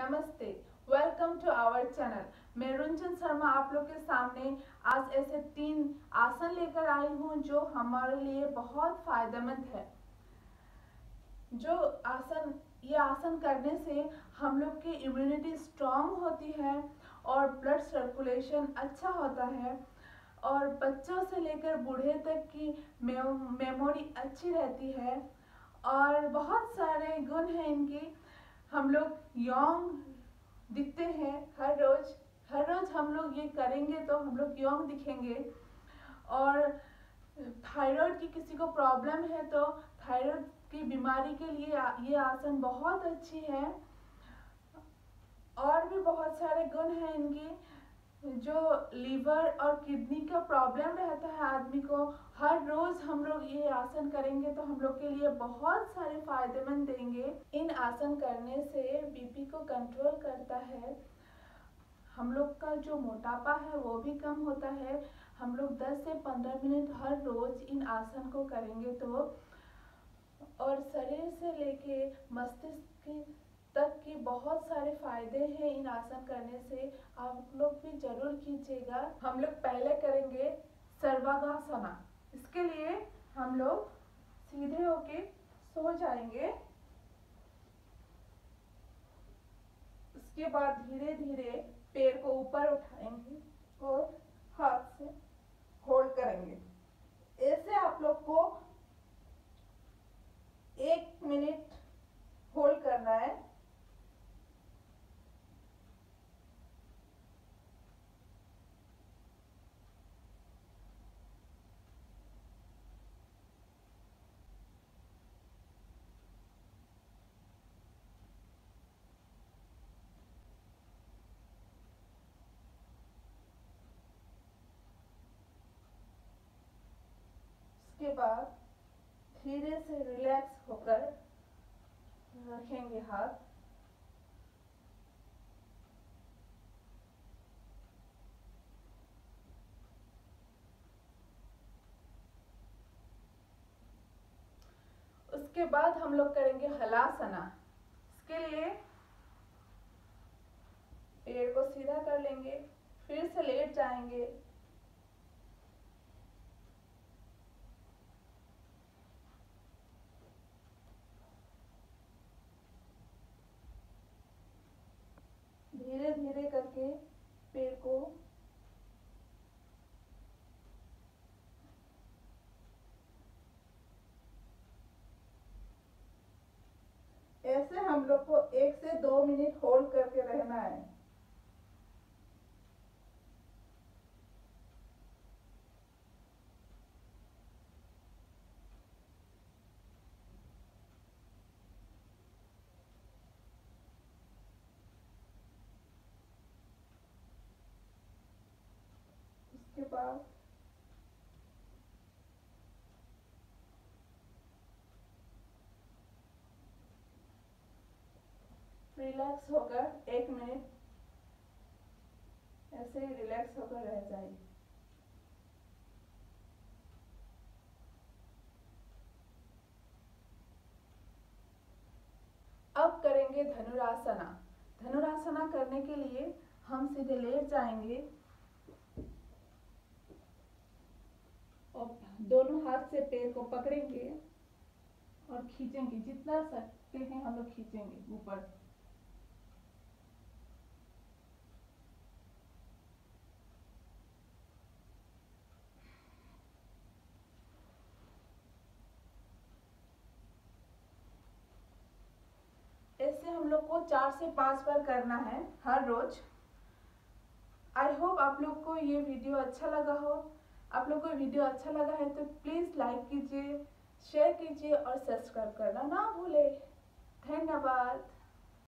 नमस्ते welcome to our channel मैं रुंजन शर्मा आप लोग के सामने आज ऐसे तीन आसन लेकर आई हूँ जो हमारे लिए बहुत फ़ायदेमंद है। जो आसन, ये आसन करने से हम लोग की इम्यूनिटी स्ट्रांग होती है और ब्लड सर्कुलेशन अच्छा होता है और बच्चों से लेकर बूढ़े तक की मेमोरी अच्छी रहती है और बहुत सारे गुण हैं इनकी। हम लोग यौंग दिखते हैं हर रोज। हर रोज हम लोग ये करेंगे तो हम लोग यौंग दिखेंगे। और थायराइड की किसी को प्रॉब्लम है तो थायराइड की बीमारी के लिए ये आसन बहुत अच्छी है। और भी बहुत सारे गुण हैं इनकी। जो लीवर और किडनी का प्रॉब्लम रहता है आदमी को, हर रोज हम लोग ये आसन करेंगे तो हम लोग के लिए बहुत सारे फ़ायदेमंद देंगे। इन आसन करने से बीपी को कंट्रोल करता है। हम लोग का जो मोटापा है वो भी कम होता है। हम लोग 10 से 15 मिनट हर रोज इन आसन को करेंगे तो। और शरीर से लेके मस्तिष्क तक के बहुत सारे फ़ायदे हैं इन आसन करने से। आप लोग भी ज़रूर कीजिएगा। हम लोग पहले करेंगे सर्वागासना। इसके लिए हम लोग सीधे होके सो जाएँगे। उसके बाद धीरे धीरे पैर को ऊपर उठाएँगे और हाथ से होल्ड करेंगे। ऐसे आप लोग को एक मिनट होल्ड करना है उसके बाद धीरे से रिलैक्स होकर रखेंगे हाथ। उसके बाद हम लोग करेंगे हलासना। इसके लिए पेड़ को सीधा कर लेंगे, फिर से लेट जाएँगे धीरे धीरे करके पेड़ को ऐसे हम लोग को एक से दो मिनट होल्ड करके रहना है। उसके बाद रिलैक्स होकर, एक मिनट, ऐसे ही रिलैक्स होकर रह जाइए। अब करेंगे धनुरासना। धनुरासना करने के लिए हम सीधे लेट जाएँगे। और दोनों हाथ से पैर को पकड़ेंगे और खींचेंगे। जितना सकते हैं हम लोग खींचेंगे ऊपर ऐसे हम लोग को चार से पाँच बार करना है हर रोज। आई होप आप लोग को ये वीडियो अच्छा लगा हो। आप लोग को वीडियो अच्छा लगा है तो प्लीज़ लाइक कीजिए शेयर कीजिए और सब्सक्राइब करना ना भूले। धन्यवाद।